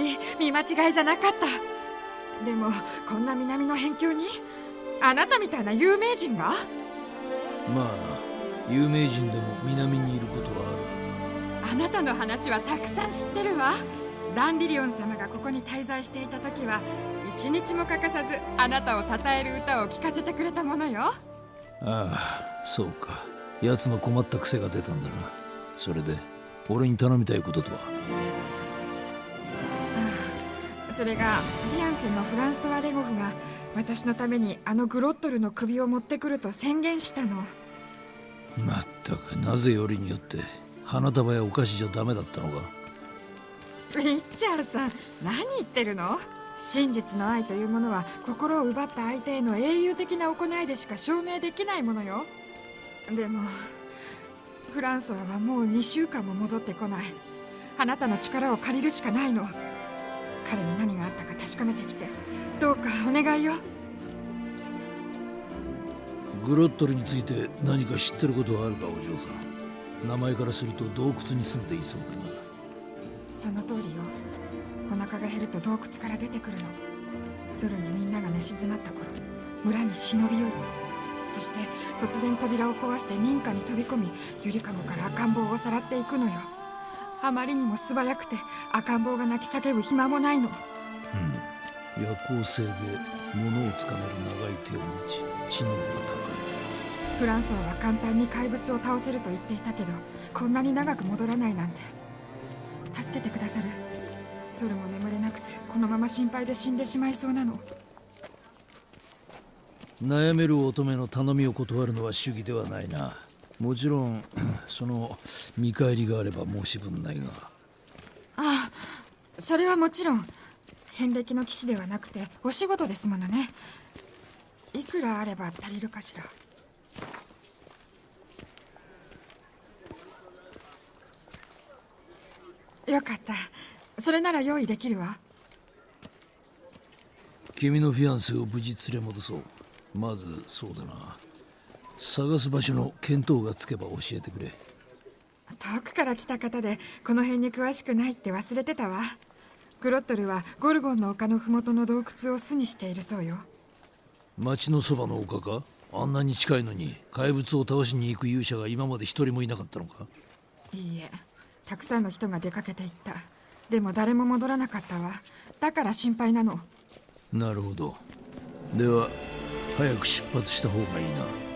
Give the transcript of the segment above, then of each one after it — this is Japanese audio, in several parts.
ぱり見間違いじゃなかった。でもこんな南の辺境にあなたみたいな有名人が？まあ有名人でも南にいることはある。あなたの話はたくさん知ってるわ。ダンディリオン様がここに滞在していた時は一日も欠かさずあなたを称える歌を聴かせてくれたものよ。ああそうか。奴の困った癖が出たんだな。それで俺に頼みたいこととは？それがフィアンセのフランソワ・レゴフが私のためにあのグロットルの首を持ってくると宣言したの。まったくなぜよりによって花束やお菓子じゃダメだったのか。リッチャーさん何言ってるの？真実の愛というものは心を奪った相手への英雄的な行いでしか証明できないものよ。でもフランソワはもう2週間も戻ってこない。あなたの力を借りるしかないの彼に何があったか確かめてきて。どうかお願いよ。グロットルについて何か知ってることはあるかお嬢さん。名前からすると洞窟に住んでいそうだな。その通りよ。お腹が減ると洞窟から出てくるの。夜にみんなが寝静まった頃村に忍び寄る。そして突然扉を壊して民家に飛び込みゆりかごから赤ん坊をさらっていくのよあまりにも素早くて赤ん坊が泣き叫ぶ暇もないの。うん。夜行性で物をつかめる長い手を持ち知能が高い。フランソワは簡単に怪物を倒せると言っていたけどこんなに長く戻らないなんて。助けてくださる。夜も眠れなくてこのまま心配で死んでしまいそうなの。悩める乙女の頼みを断るのは主義ではないなもちろん その見返りがあれば申し分ないが。ああそれはもちろん。遍歴の騎士ではなくてお仕事ですものね。いくらあれば足りるかしら。よかった。それなら用意できるわ。君のフィアンセを無事連れ戻そう。まずそうだな探す場所の見当がつけば教えてくれ。遠くから来た方でこの辺に詳しくないって忘れてたわ。グロットルはゴルゴンの丘の麓の洞窟を巣にしているそうよ。町のそばの丘か？あんなに近いのに怪物を倒しに行く勇者が今まで一人もいなかったのか？いいえたくさんの人が出かけていった。でも誰も戻らなかったわ。だから心配なの。なるほど。では早く出発した方がいいな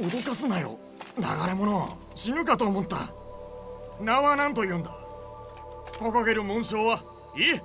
脅かすなよ。流れ者死ぬかと思った。名は何と言うんだ。掲げる紋章はいい。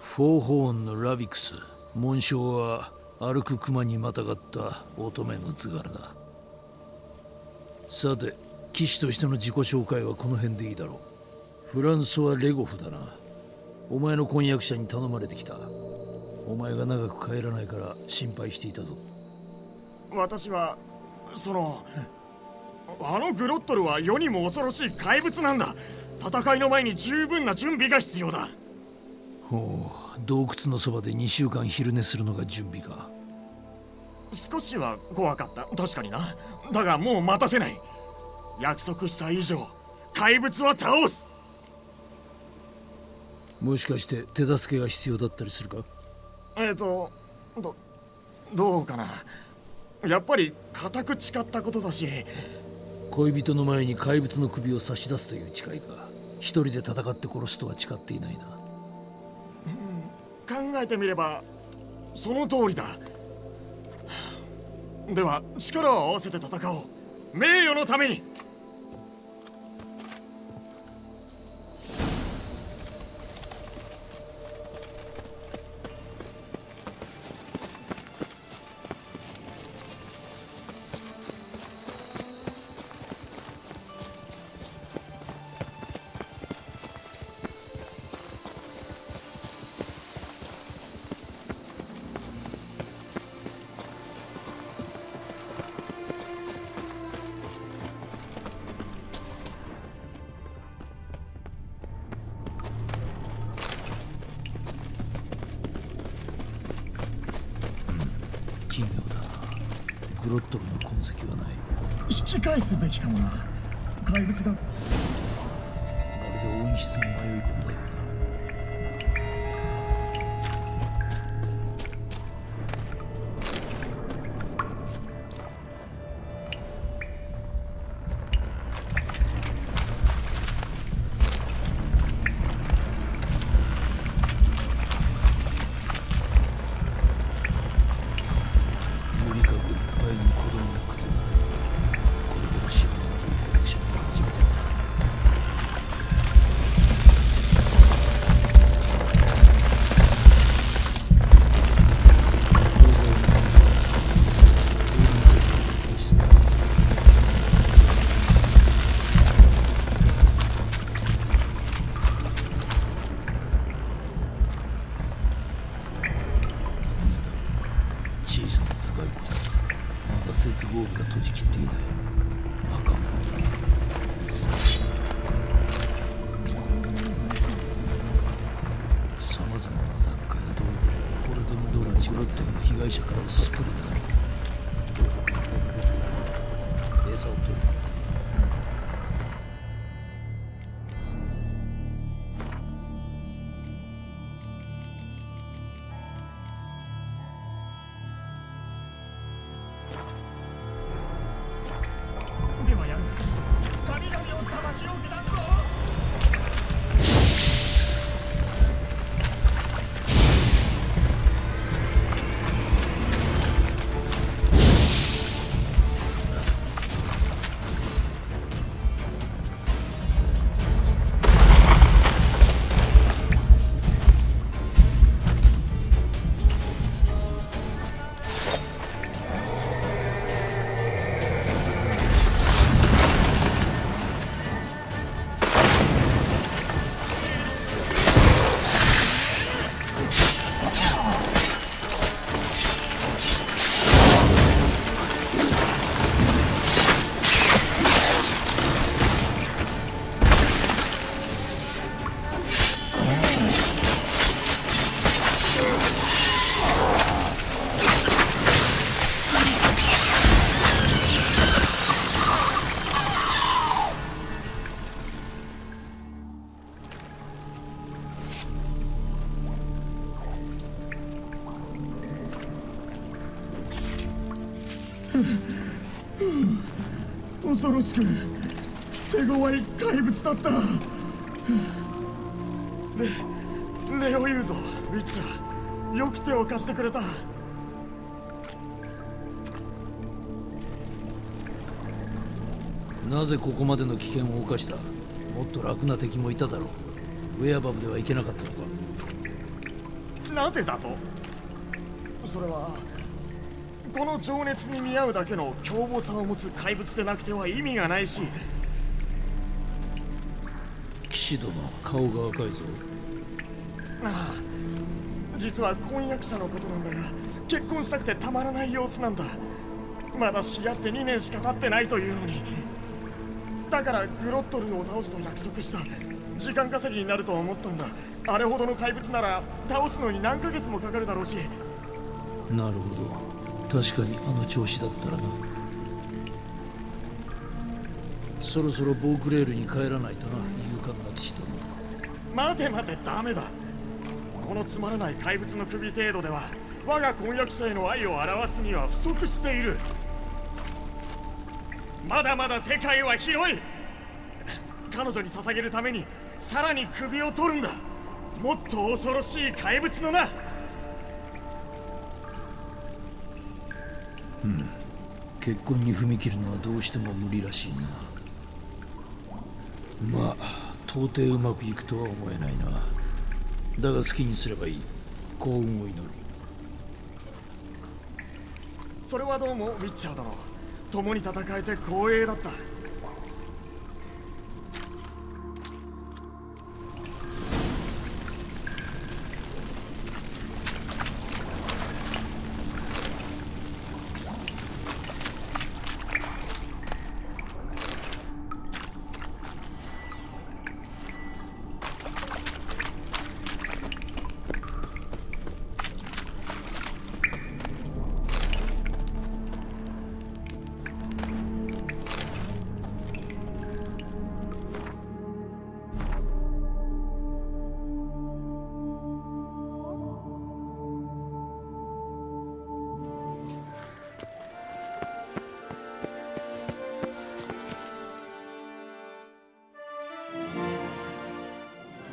フォーホーンのラビクス。紋章は歩く熊にまたがった乙女の図柄だ。さて騎士としての自己紹介はこの辺でいいだろう。フランソワ・レゴフだな。お前の婚約者に頼まれてきた。お前が長く帰らないから心配していたぞ。私はそのあのグロットルは世にも恐ろしい怪物なんだ。戦いの前に十分な準備が必要だ。ほう洞窟のそばで2週間昼寝するのが準備か。少しは怖かった。確かにな。だがもう待たせない。約束した以上怪物は倒すもしかして手助けが必要だったりするか？えっ、とどどうかな？やっぱり固く誓ったことだし。恋人の前に怪物の首を差し出すという誓いが一人で戦って殺すとは誓っていないな。考えてみればその通りだ。では力を合わせて戦おう。名誉のためにロットルの痕跡はない。引き返すべきかもな。怪物がまるで温室に迷い込んだ。よ神々を裁恐ろしく。手強い怪物だった。レレオユーゾウィッチャー。よく手を貸してくれた。なぜここまでの危険を冒した？もっと楽な敵もいただろう。ウェアバブではいけなかったのか。なぜだと？それはこの情熱に見合うだけの凶暴さを持つ怪物でなくては意味がないし。騎士殿顔が赤いぞ。ああ実は婚約者のことなんだが結婚したくてたまらない様子なんだ。まだ知り合って2年しか経ってないというのに。だからグロットルを倒すと約束した。時間稼ぎになると思ったんだ。あれほどの怪物なら倒すのに何ヶ月もかかるだろうし。なるほど確かにあの調子だったらな。そろそろボークレールに帰らないとな勇敢な騎士殿待て待てダメだ。このつまらない怪物の首程度では我が婚約者への愛を表すには不足している。まだまだ世界は広い。彼女に捧げるためにさらに首を取るんだ。もっと恐ろしい怪物のな。結婚に踏み切るのはどうしても無理らしいな。まあ到底うまくいくとは思えないな。だが好きにすればいい。幸運を祈る。それはどうもウィッチャー殿。共に戦えて光栄だった。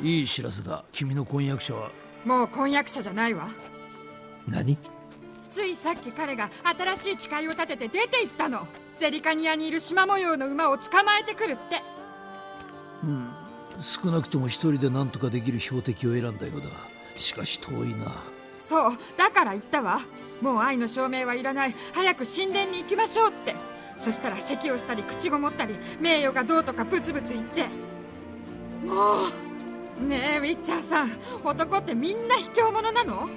いい知らせだ。君の婚約者は？もう婚約者じゃないわ。何？ついさっき彼が新しい誓いを立てて出て行ったの。ゼリカニアにいる縞模様の馬を捕まえてくるって。うん。少なくとも一人で何とかできる標的を選んだようだ。しかし遠いな。そうだから言ったわ。もう愛の証明はいらない。早く神殿に行きましょうって。そしたら咳をしたり口ごもったり名誉がどうとかブツブツ言って。もうねえウィッチャーさん。男ってみんな卑怯者なの？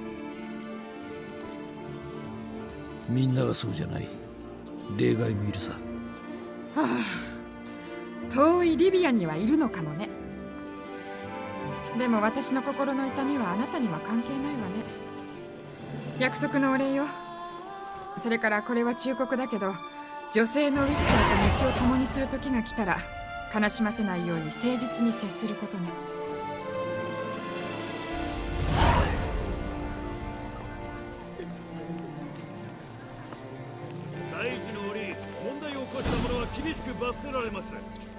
みんながそうじゃない。例外もいるさ。遠いリビアにはいるのかもね。でも私の心の痛みはあなたには関係ないわね。約束のお礼よ。それからこれは忠告だけど女性のウィッチャーと道を共にする時が来たら悲しませないように誠実に接することねく罰せられます。